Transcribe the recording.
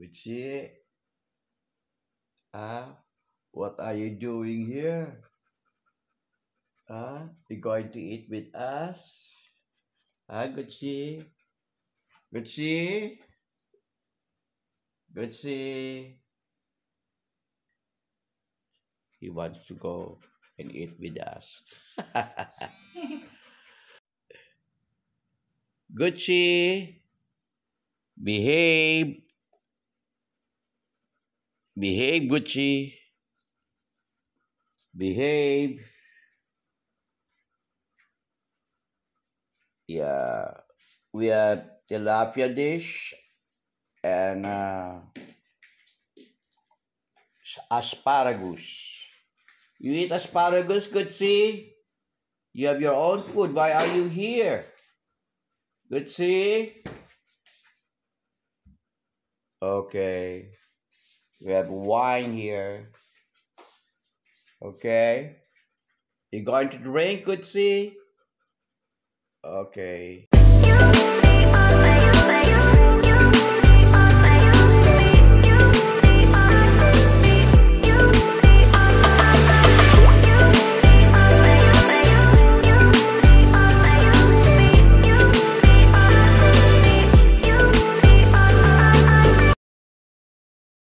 Gucci. Ah, what are you doing here? Ah, you going to eat with us? Ah, Gucci. Gucci. Gucci. He wants to go and eat with us. Gucci, behave. Behave, Gucci. Behave. Yeah, we have tilapia dish and uh, asparagus. You eat asparagus, Gucci? You have your own food. Why are you here? Good see? Okay. We have wine here. Okay. You going to drink, Gucci? Okay.